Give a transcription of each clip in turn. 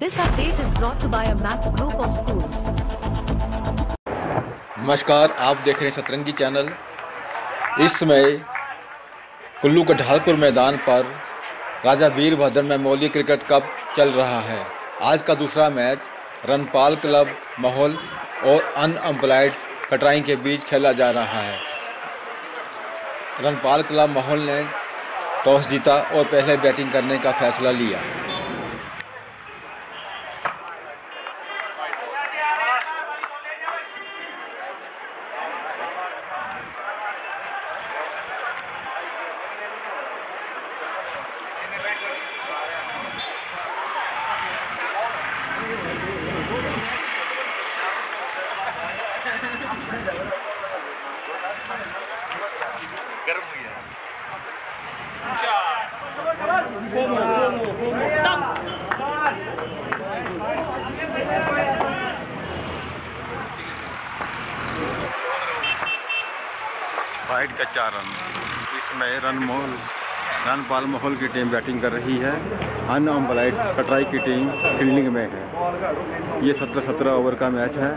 This update is brought to by a Max Group of Schools. नमस्कार, आप देख रहे हैं सतरंगी चैनल। इस समय कुल्लू के ढालपुर मैदान पर Raja Virbhadra memorial cricket cup चल रहा है। आज का दूसरा मैच रनपाल क्लब, माहौल और अनअम्प्लाइड कटराई के बीच खेला जा रहा है। रनपाल क्लब, माहौल ने टॉस जीता और पहले बैटिंग करने का फैसला लिया। गर्म हुई है। वाइड का चार रन। इसमें रन मोहल रनपाल माहौल की टीम बैटिंग कर रही है। अनअम्पलाइड कटराई की टीम फील्डिंग में है। ये सत्रह सत्रह ओवर का मैच है।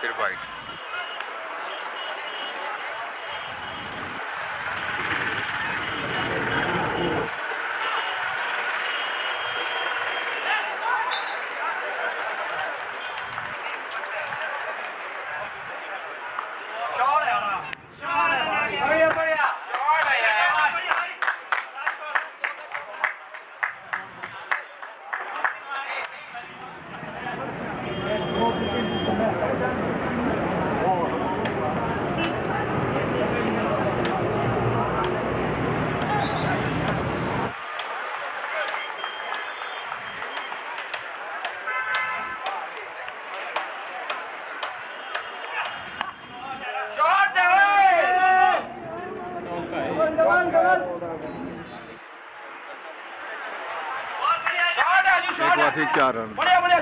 एक बार फिर वाइड एक बार फिर चार रन बढ़िया बढ़िया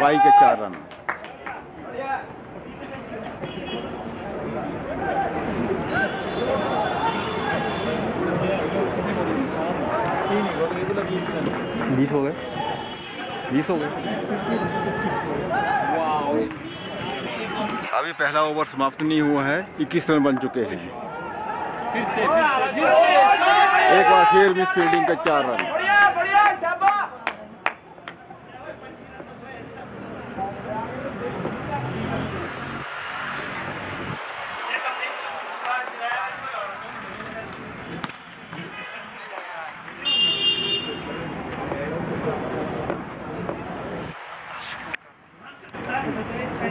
बाई के चार रन। बीस हो गए। बीस हो गए। अभी पहला ओवर समाप्त नहीं हुआ है। इक्कीस रन बन चुके हैं। एक बार फिर मिस फील्डिंग का चार रन बढ़िया बढ़िया शाबा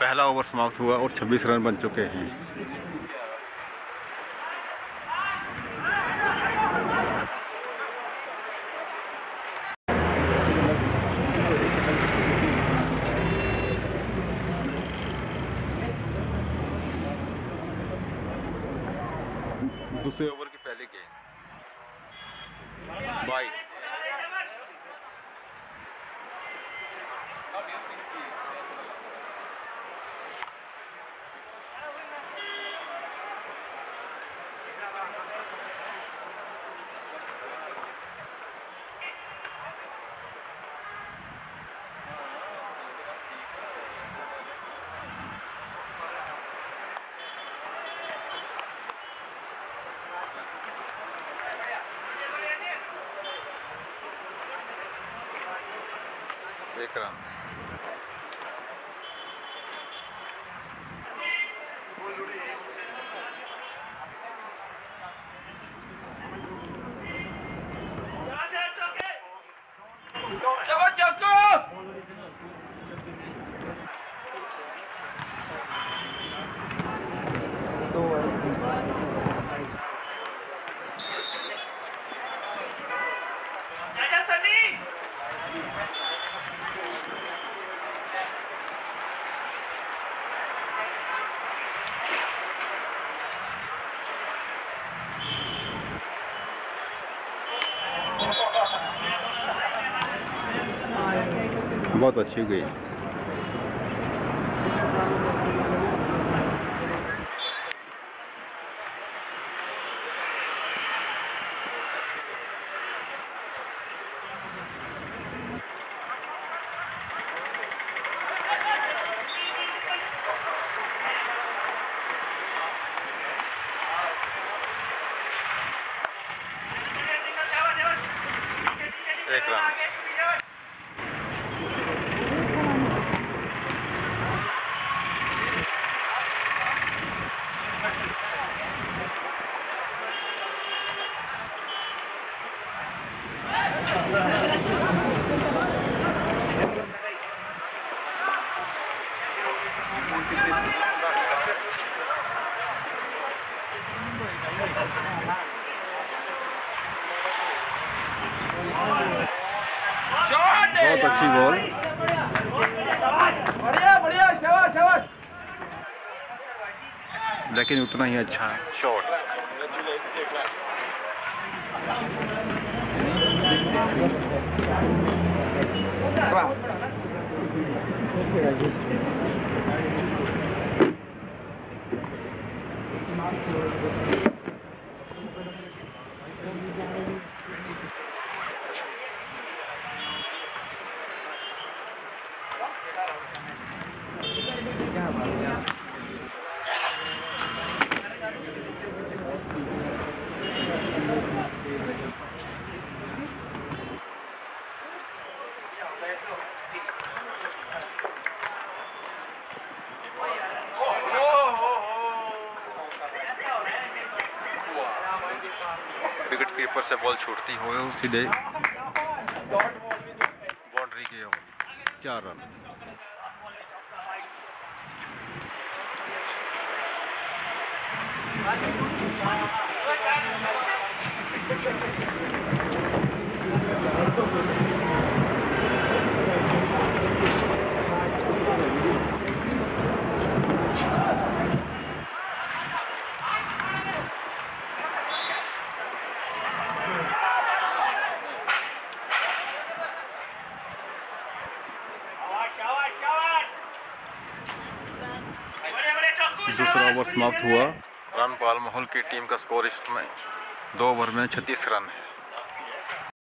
पहला ओवर समाप्त हुआ और 26 रन बन चुके हैं। दूसरे ओवर की पहली गेंद। बाई एक रन बहुत अच्छी गई एक रन बहुत अच्छी बॉल बढ़िया बढ़िया शाबाश शाबाश लेकिन उतना ही अच्छा शॉट शॉट विकेट कीपर से बॉल छूटती हुई सीधे। बाउंड्री के चार रन। दूसरा ओवर समाप्त हुआ रन पाल माहौल की टीम का स्कोर इस में दो ओवर में 36 रन है।